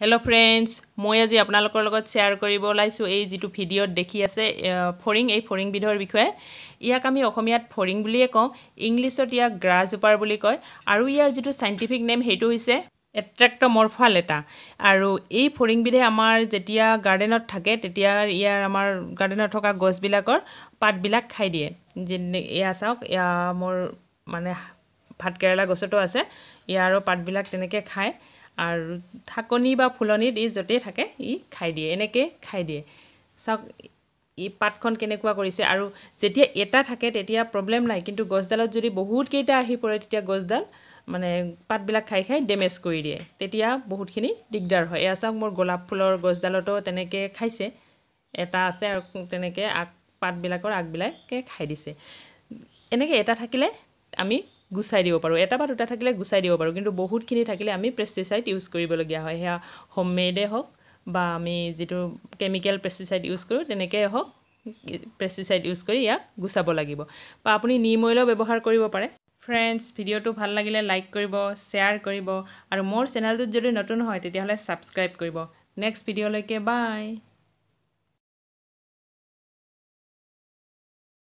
Hello friends মই আজি আপোনালোকৰ লগত শ্বেয়াৰ কৰিব ওলাইছোঁ এই যিটো ভিডিঅ'ত দেখি আছে ফৰিং এই ফৰিংবিধৰ বিষয়ে। ইয়াক আমি অসমীয়াত ফৰিং বুলিয়ে কওঁ ইংলিছত ইয়াক গ্ৰাছজোপাৰ বুলি কয় আৰু ইয়াৰ যিটো চাইণ্টিফিক নেম সেইটো হৈছে এট্ৰেক্টমৰফালেটা আৰু এই ফৰিংবিধে আমাৰ যেতিয়া গাৰ্ডেনত থাকে তেতিয়া ইয়াৰ আমাৰ গাৰ্ডেনত থকা গছবিলাকৰ পাতবিলাক খাই দিয়ে। যেনে এয়া চাওক এয়া মোৰ মানে ভাতকেৰেলা গছতো আছে ইয়াৰো পাতবিলাক তেনেকৈ খায়। আৰু থাকনি বা ফুলনিত ই য'তেই থাকে ই খাই দিয়ে। এনেকৈ খাই দিয়ে। চাওক ই পাতখন কেনেকুৱা কৰিছে। আৰু যেতিয়া এটা থাকে তেতিয়া প্ৰব্লেম নাই। কিন্তু গছডালত যদি বহুতকেইটা আহি পৰে তেতিয়া গছডাল মানে পাতবিলাক খাই খাই ডেমেজ কৰি দিয়ে। তেতিয়া বহুতখিনি দিগদাৰ হয়। এয়া চাওক মোৰ গোলাপ ফুলৰ গছডালতো তেনেকৈ খাইছে। এটা আছে আৰু তেনেকৈ আগ পাতবিলাকৰ আগবিলাকে খাই দিছে। এনেকৈ এটা থাকিলে আমি গুচাই দিব পাৰোঁ। এটা বা দুটা থাকিলে গুচাই দিব পাৰোঁ। কিন্তু বহুতখিনি থাকিলে আমি পেষ্টিচাইড ইউজ কৰিবলগীয়া হয়। সেয়া হোম মেডে হওক বা আমি যিটো কেমিকেল পেষ্টিচাইড ইউজ কৰোঁ তেনেকৈ হওক পেষ্টিচাইড ইউজ কৰি ইয়াক গুচাব লাগিব। বা আপুনি নিম অইলো ব্যৱহাৰ কৰিব পাৰে। ফ্ৰেণ্ডছ ভিডিঅ'টো ভাল লাগিলে লাইক কৰিব শ্বেয়াৰ কৰিব আৰু মোৰ চেনেলটোত যদি নতুন হয় তেতিয়াহ'লে ছাবস্ক্ৰাইব কৰিব। নেক্সট ভিডিঅ'লৈকে বাই